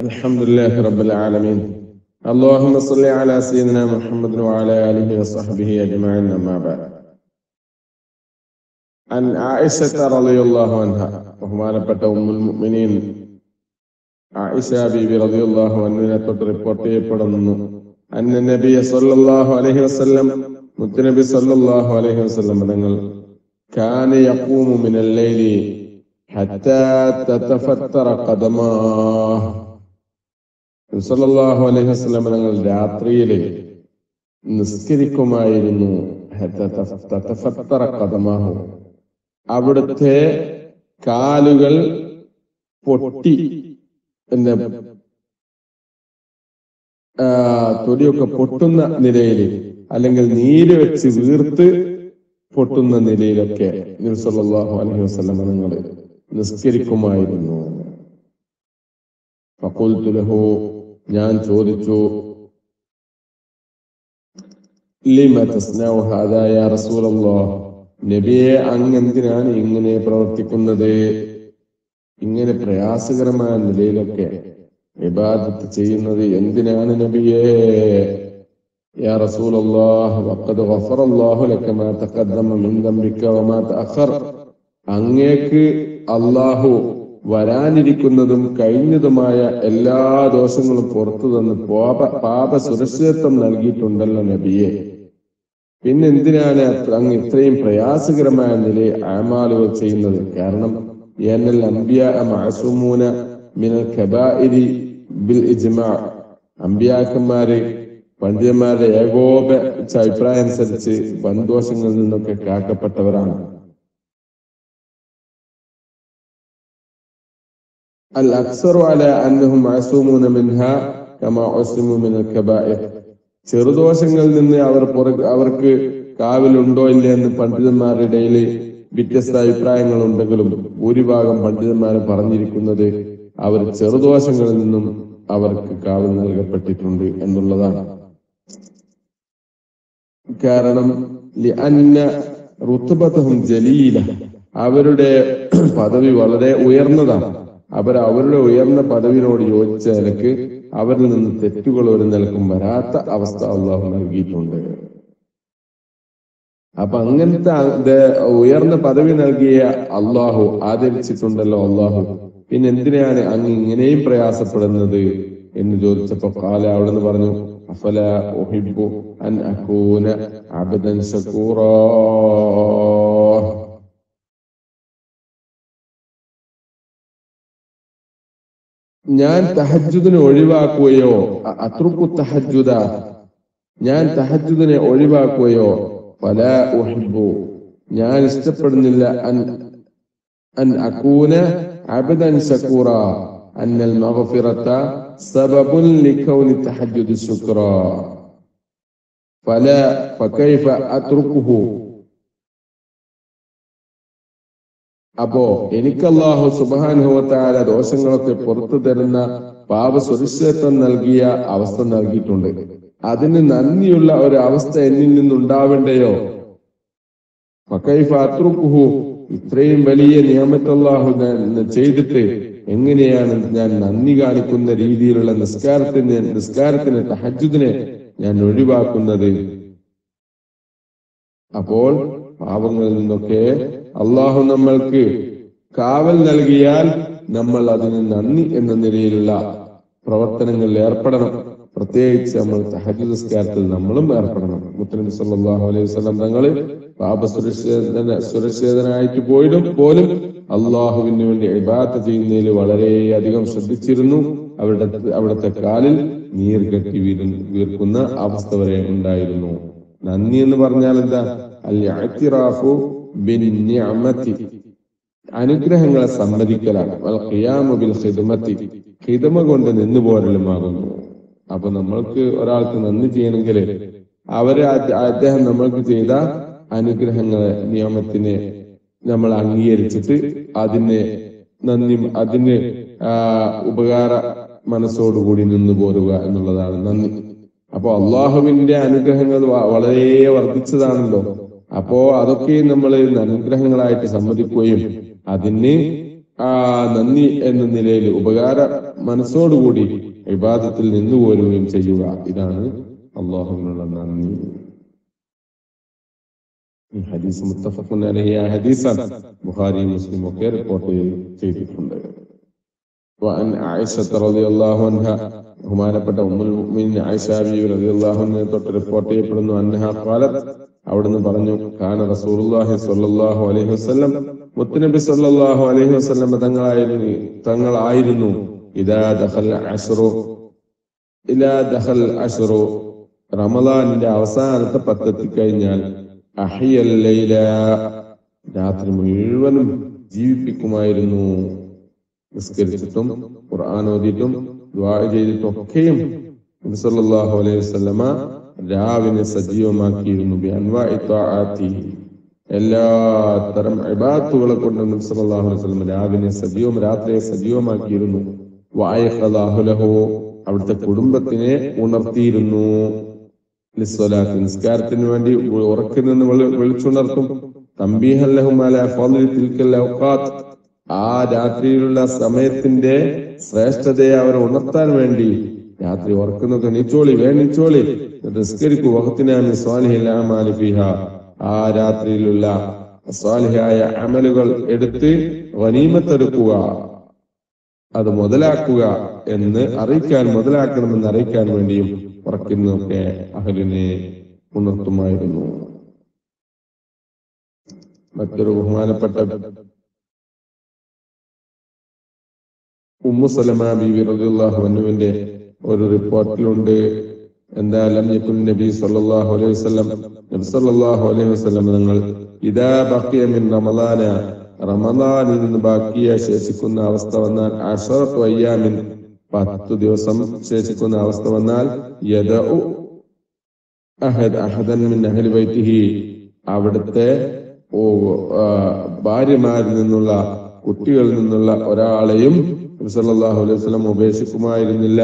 الحمد لله رب العالمين اللهم صل على سيدنا محمد وعلى آله وصحبه أجمعين أما بعد عن عائشة رضي الله عنها ബഹുമാനപ്പെട്ട ഉമ്മുൽ മുഅ്മിനീൻ ആയിഷ ബീബി റളിയല്ലാഹു അൻഹയെ തൊട്ട് റിപ്പോർട്ട് ചെയ്യപ്പെടുന്നു അന്ന നബി സല്ലല്ലാഹു അലൈഹി വസല്ലം മുത്തുനബി സല്ലല്ലാഹു അലൈഹി വസല്ലം തങ്ങൾ കാന യഖൂമു മിനൽ ലൈലി ഹത്താ തതഫത്തറ ഖദമാഹ് നബി സല്ലല്ലാഹു അലൈഹി വസല്ലം ഞങ്ങൾ രാത്രിയിൽ നിസ്കരിക്കുമായിരുന്നു. കഥമാഹു അവിടുത്തെ കാലുകൾ പൊട്ടി. എന്റെ തൊടിയൊക്കെ പൊട്ടുന്ന നിലയിൽ അല്ലെങ്കിൽ നീര് വെച്ച് വീർത്ത് പൊട്ടുന്ന നിലയിലൊക്കെ നബി സല്ലല്ലാഹു അലൈഹി വസല്ലം നിങ്ങൾ നിസ്കരിക്കുമായിരുന്നു. ഞാൻ ചോദിച്ചു നബിയെ അങ്ങ് എന്തിനാണ് ഇങ്ങനെ പ്രവർത്തിക്കുന്നത്? ഇങ്ങനെ പ്രയാസകരമായ നിലയിലൊക്കെ വിവാദത്ത് ചെയ്യുന്നത് എന്തിനാണ് നബിയെ? അങ്ങേക്ക് അല്ലാഹു വരാനിരിക്കുന്നതും കഴിഞ്ഞതുമായ എല്ലാ ദോഷങ്ങളും പുറത്തു തന്ന് പാപ പാപ സുരക്ഷിതത്വം നൽകിയിട്ടുണ്ടല്ലോ നബിയെ. പിന്നെ എന്തിനാണ് അങ്ങ് ഇത്രയും പ്രയാസകരമായ നിലയിൽ ആമാലുകൾ ചെയ്യുന്നത്? കാരണം എന്നൽ അംബിയ മഅസൂമൂന മിനൽ ഖബാഇരി ബിൽ ഇജ്മാ. അമ്പിയാക്കന്മാര് പണ്ഡിതന്മാരുടെ ഏകോപിച്ച അഭിപ്രായം അനുസരിച്ച് വൻദോഷങ്ങളിൽ നിന്നൊക്കെ കാക്കപ്പെട്ടവരാണ്. അൽ അക്സറു അല അന്നഹും മഅസൂമൂന മിൻഹ കമാ ഉസ്ലിമു മിനൽ കബാഇർ ചെറുദോഷങ്ങളിൽ നിന്ന് അവർ അവർക്ക് കാവലുണ്ടോ ഇല്ലേ എന്ന് പണ്ഡിതന്മാരുടെ ഇടയിൽ വ്യത്യസ്ത അഭിപ്രായങ്ങൾ ഉണ്ടെങ്കിലും ഭൂരിഭാഗം പണ്ഡിതന്മാർ പറഞ്ഞിരിക്കുന്നത് അവർ ചെറുദോഷങ്ങളിൽ നിന്നും അവർക്ക് കാവൽ നൽകപ്പെട്ടിട്ടുണ്ട് എന്നുള്ളതാണ്. കാരണം റുത്ബതഹും ജലീല. അവരുടെ പദവി വളരെ ഉയർന്നതാണ്. അവർ അവരുടെ ഉയർന്ന പദവിനോട് യോജിച്ച നിലയ്ക്ക് അവരിൽ നിന്ന് തെറ്റുകൾ ഒരു നിലക്കും വരാത്ത അവസ്ഥ അള്ളാഹു നൽകിയിട്ടുണ്ട്. അപ്പൊ അങ്ങനത്തെ ഉയർന്ന പദവി നൽകിയ അള്ളാഹു ആദരിച്ചിട്ടുണ്ടല്ലോ അള്ളാഹു. പിന്നെ എന്തിനാണ് അങ്ങ് ഇങ്ങനെയും പ്രയാസപ്പെടുന്നത് എന്ന് ചോദിച്ചപ്പോ കാല അവിടെ നിന്ന് പറഞ്ഞു അഫല ഉഹിബ്ബു അൻ അകൂന അബദൻ ശകൂറാ. ഞാൻ തഹജുദിനെ ഒഴിവാക്കുകയോ അ- അത്രുക്കു തഹജുദ ഞാൻ തഹജുദിനെ ഒഴിവാക്കുകയോ പല ഉഹിബു ഞാൻ ഇഷ്ടപ്പെടുന്നില്ല അൻ അൻ അക്കൂന അബദൻ ശക്കൂറ അന്നൽ മഗ്ഫിറത സബബുൻ ലികൗനി തഹജ്ജുദി ശുക്ര. ഫല ഫകൈഫ അത്രുക്കുഹു അപ്പോ എനിക്ക് അള്ളാഹു സുബാനുഭവത്തായ ദോഷങ്ങളൊക്കെ പുറത്തു തരുന്ന പാപ സുരക്ഷിതത്വം നൽകിയ അവസ്ഥ നൽകിയിട്ടുണ്ട്. അതിന് നന്ദിയുള്ള ഒരു അവസ്ഥ എന്നിൽ നിന്നുണ്ടാവേണ്ടയോ? അത്രുക്കുഹു ഇത്രയും വലിയ നിയമത്തല്ലാഹു ചെയ്തിട്ട് എങ്ങനെയാണ് ഞാൻ നന്ദി കാണിക്കുന്ന രീതിയിലുള്ള നിസ്കാരത്തിന് നിസ്കാരത്തിന് തഹജുദിനെ ഞാൻ ഒഴിവാക്കുന്നത്? അപ്പോൾ പാപങ്ങളിൽ നിന്നൊക്കെ അള്ളാഹു നമ്മൾക്ക് കാവൽ നൽകിയാൽ നമ്മൾ അതിന് നന്ദി എന്ന നിലയിലുള്ള പ്രവർത്തനങ്ങളിൽ ഏർപ്പെടണം. പ്രത്യേകിച്ച് നമ്മൾ സഹജസ്കാരത്തിൽ നമ്മളും ഏർപ്പെടണം. മുത്തലിം സല്ലല്ലാഹു അലൈഹി വസല്ലം തങ്ങൾ പാപ സുരക്ഷിതന സുരക്ഷിതനായിട്ട് പോയിടും പോലും അള്ളാഹുവിന് വേണ്ടി ഇബാദത്ത് ചെയ്യുന്നതിൽ വളരെയധികം ശ്രദ്ധിച്ചിരുന്നു. അവരുടെ അവിടുത്തെ കാലിൽ നീർ കെട്ടി വീർക്കുന്ന അവസ്ഥ വരെ ഉണ്ടായിരുന്നു. നന്ദി എന്ന് പറഞ്ഞാൽ എന്താ? അൽ ബിൻ അനുഗ്രഹങ്ങളെ സമ്മതിക്കലാണ് ബിൽ ഖിദ്മത്തി ഖിദ്മ കൊണ്ട് നിന്നു പോരലുമാകുന്നു. അപ്പൊ നമ്മൾക്ക് ഒരാൾക്ക് നന്ദി ചെയ്യണമെങ്കിൽ അവരെ അദ്ദേഹം നമ്മൾക്ക് ചെയ്ത അനുഗ്രഹങ്ങളെ നിയമത്തിനെ നമ്മൾ അംഗീകരിച്ചിട്ട് അതിനെ നന്ദി അതിന് ഉപകാര മനസ്സോടുകൂടി നിന്നു പോരുക എന്നുള്ളതാണ് നന്ദി. അപ്പൊ അള്ളാഹുവിന്റെ അനുഗ്രഹങ്ങൾ വളരെ വർദ്ധിച്ചതാണല്ലോ. അപ്പോ അതൊക്കെ നമ്മൾ അനുഗ്രഹങ്ങളായിട്ട് സമ്മതിക്കുകയും അതിന് ആ നന്ദി എന്ന നിലയിൽ ഉപകാര മനസ്സോടുകൂടി വിവാദത്തിൽ നിന്നുപോരുകയും ചെയ്യുക ഇതാണ് അള്ളാഹുവിനുള്ള നന്ദി ഈ ഹദീസ് മുത്തഫഖുൻ അലൈഹി ആ ഹദീസാണ് ബുഖാരി മുസ്ലിം ഒക്കെ റിപ്പോർട്ട് ചെയ്തിട്ടുണ്ട് وعن عائشة رضي الله عنها ബഹുമാനപ്പെട്ട ഉമ്മുൽ മുഅ്മിനീൻ ആയിഷ ബീവി റളിയല്ലാഹു അൻഹ തൊട്ട് റിപ്പോർട്ട് ചെയ്യപ്പെടുന്നു അന്നഹ ഖാലത് അവിടുന്ന് പറഞ്ഞു കാന റസൂലുള്ളാഹി സ്വല്ലല്ലാഹു അലൈഹി വസല്ലം മുത്തുനബി സ്വല്ലല്ലാഹു അലൈഹി വസല്ലം തങ്ങളായിരുന്നു തങ്ങളായിരുന്നു ഇദാ ദഖൽ അശ്റു ഇലാ ദഖൽ അശ്റു. റമദാനിന്റെ അവസാനത്തെ പത്തെത്തി കഴിഞ്ഞാൽ അഹിയൽ ലൈല രാത്രി മുഴുവനും ജീവിപ്പിക്കുമായിരുന്നു. നിസ്കരിച്ചിട്ടും ഖുർആൻ ഓതിയിട്ടും ദുആ ചെയ്തിട്ടും ഒക്കെയും നബി സല്ലല്ലാഹു അലൈഹി വസല്ലമ രാവിനെ സജീവമാക്കിയിരുന്നു. എല്ലാ തരം ഇബാദത്തുകളെ കൊണ്ട് നബി സല്ലല്ലാഹു അലൈഹി വസല്ലം രാവിനെ സജീവം രാത്രിയെ സജീവമാക്കിയിരുന്നു. വായഹലാഹുലഹോ ലഹു. അവിടുത്തെ കുടുംബത്തിനെ ഉണർത്തിയിരുന്നു. നിസ്കാരത്തിന് വേണ്ടി ഉറക്കിൽ നിന്ന് വിളിച്ചുണർത്തും. ആ രാത്രിയിലുള്ള സമയത്തിന്റെ ശ്രേഷ്ഠതയെ അവരെ ഉണർത്താൻ വേണ്ടി രാത്രി ഉറക്കുന്നത് നീച്ചോളി വേണിച്ചോളി നിസ്കരിക്കൂ വഹത്തിനാണ് സ്വാലിഹിലാമാലിഫിഹ ഫിഹ. ആ രാത്രിയിലുള്ള സ്വാലിഹായ അമലുകൾ എടുത്ത് വനീമത്തെടുക്കുക. അത് മുതലാക്കുക എന്ന് അറിയിക്കാൻ മുതലാക്കണമെന്ന് അറിയിക്കാൻ വേണ്ടിയും ഉറക്കുന്നതൊക്കെ അഹലിനെ ഉണർത്തുമായിരുന്നു. മറ്റൊരു ബഹുമാനപ്പെട്ട ഉമ്മു ബി ബീവി റളിയല്ലാഹു അൻഹുവിന്റെ ഒരു റിപ്പോർട്ടിലുണ്ട്. എന്താ ലം നബി സല്ലല്ലാഹു അലൈഹി വസല്ലം? നബി സല്ലല്ലാഹു അലൈഹി വസല്ലം നിങ്ങൾ ഇദാ ബഖിയ മിൻ റമളാന റമളാനിൽ നിന്ന് ബാക്കിയ ശേഷിക്കുന്ന അവസ്ഥ വന്നാൽ അഷറത്തു അയ്യാമിൻ പത്ത് ദിവസം ശേഷിക്കുന്ന അവസ്ഥ വന്നാൽ യദഉ അഹദ് അഹദൻ മിൻ അഹ്ലി ബൈത്തിഹി. അവിടുത്തെ ഭാര്യമാരിൽ നിന്നുള്ള കുട്ടികളിൽ നിന്നുള്ള ഒരാളെയും സല്ലല്ലാഹു അലൈഹി വസല്ലം ഉപേക്ഷിക്കുമായിരുന്നില്ല.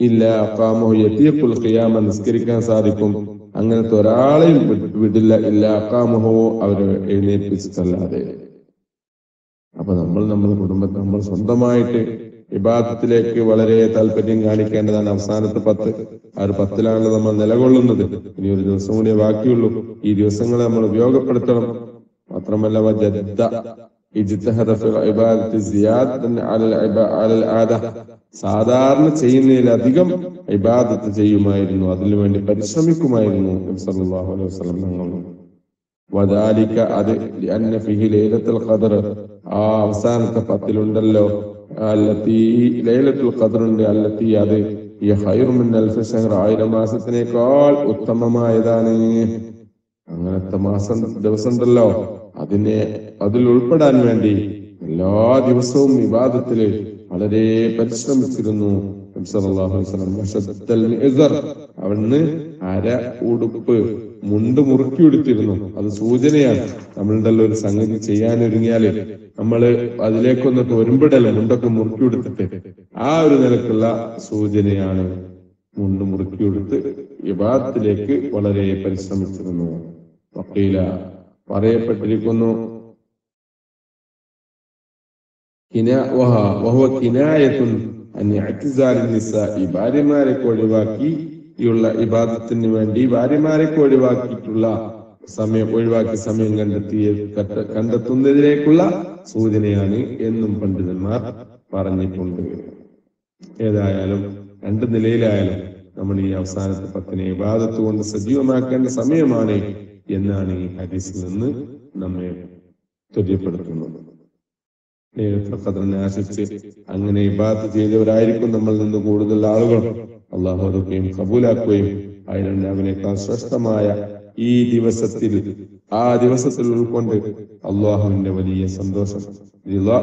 ഇല്ല അക്കാമോ യത്തീഖുൽ ഖിയാമ നിസ്കരിക്കാൻ സാധിക്കും. അങ്ങനത്തെ ഒരാളെയും വിടില്ല. ഇല്ല അക്കാമഹോ അവരെ എഴുന്നേൽപ്പിച്ചിട്ടല്ലാതെ. അപ്പൊ നമ്മൾ നമ്മുടെ കുടുംബത്തെ നമ്മൾ സ്വന്തമായിട്ട് വിവാദത്തിലേക്ക് വളരെ താല്പര്യം കാണിക്കേണ്ടതാണ് അവസാനത്തെ പത്ത്. ആ ഒരു പത്തിലാണല്ലോ നമ്മൾ നിലകൊള്ളുന്നത്. ഇനി ഒരു ദിവസം കൂടി ബാക്കിയുള്ളൂ. ഈ ദിവസങ്ങളെ നമ്മൾ ഉപയോഗപ്പെടുത്തണം. മാത്രമല്ല ഇജ്തഹദ ഫിൽ ഇബാദത്തി അലൽ അലൽ ആദ. സാധാരണ ചെയ്യുന്നതിലധികം ഇബാദത്ത് ചെയ്യുമായിരുന്നു. അതിനു വേണ്ടി പരിശ്രമിക്കുമായിരുന്നു സല്ലല്ലാഹു അലൈഹി വസല്ലം വദാലിക അത് ലിഅന്ന ഫിഹി ലൈലത്തുൽ ഖദർ. ആ അവസാനത്തെ പത്തിലുണ്ടല്ലോ. അല്ലത്തി ലൈലത്തുൽ ഖദർ ഉണ്ട് അല്ലത്തി അത് ഈ ഹൈറുമിൻ മിൻ അൽഫ ആയിരം മാസത്തിനേക്കാൾ ഉത്തമമായതാണ്. അങ്ങനത്തെ മാസം ദിവസം ഉണ്ടല്ലോ അതിനെ അതിൽ ഉൾപ്പെടാൻ വേണ്ടി എല്ലാ ദിവസവും വിവാദത്തിൽ വളരെ പരിശ്രമിച്ചിരുന്നു. അവിടുന്ന് അര ഉടുപ്പ് മുണ്ട് മുറുക്കി എടുത്തിരുന്നു അത് സൂചനയാണ്. നമ്മളുണ്ടല്ലോ ഒരു സംഗതി ചെയ്യാനൊരുങ്ങിയാൽ നമ്മൾ അതിലേക്കൊന്നൊക്കെ ഒരുമ്പിടൽ മുണ്ടൊക്കെ മുറുക്കി എടുത്തിട്ട് ആ ഒരു നിലക്കുള്ള സൂചനയാണ് മുണ്ട് മുറുക്കി എടുത്ത് വിവാഹത്തിലേക്ക് വളരെ പരിശ്രമിച്ചിരുന്നു. പറയപ്പെട്ടിരിക്കുന്നു ഭാര്യമാരെയൊക്കെ ഒഴിവാക്കി ഉള്ള ഇബാദത്തിന് വേണ്ടി ഭാര്യമാരെയൊക്കെ ഒഴിവാക്കിയിട്ടുള്ള സമയം ഒഴിവാക്കി സമയം കണ്ടെത്തിയ കണ്ട- കണ്ടെത്തുന്നതിലേക്കുള്ള സൂചനയാണ് എന്നും പണ്ഡിതന്മാർ പറഞ്ഞിട്ടുണ്ട്. ഏതായാലും രണ്ട് നിലയിലായാലും നമ്മൾ ഈ അവസാനത്തെ പത്തിനെ ഇബാദത്ത് കൊണ്ട് സജീവമാക്കേണ്ട സമയമാണ് എന്നാണ് ഈ ഹദീസിൽ നിന്ന് നമ്മെ തൊര്യപ്പെടുത്തുന്നത് ലൈലത്തുൽ ഖദറിനെ ആശിച്ച് അങ്ങനെ ഇബാദത്ത് ചെയ്തവരായിരിക്കും നമ്മൾ നിന്ന് കൂടുതൽ ആളുകൾ. അള്ളാഹു അതൊക്കെയും കബൂലാക്കുകയും ആയിരണ്ട് അവനേക്കാൾ ശ്രേഷ്ഠമായ ഈ ദിവസത്തിൽ ആ ദിവസത്തിൽ ഉൾക്കൊണ്ട് അള്ളാഹുവിന്റെ വലിയ സന്തോഷം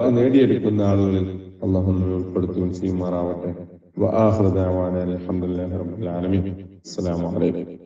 നേടിയെടുക്കുന്ന ആളുകളിൽ അള്ളാഹു ഉൾപ്പെടുത്തുകയും ചെയ്യുമാറാവട്ടെ. ആലമീൻ. അസ്സലാമു അലൈക്കും.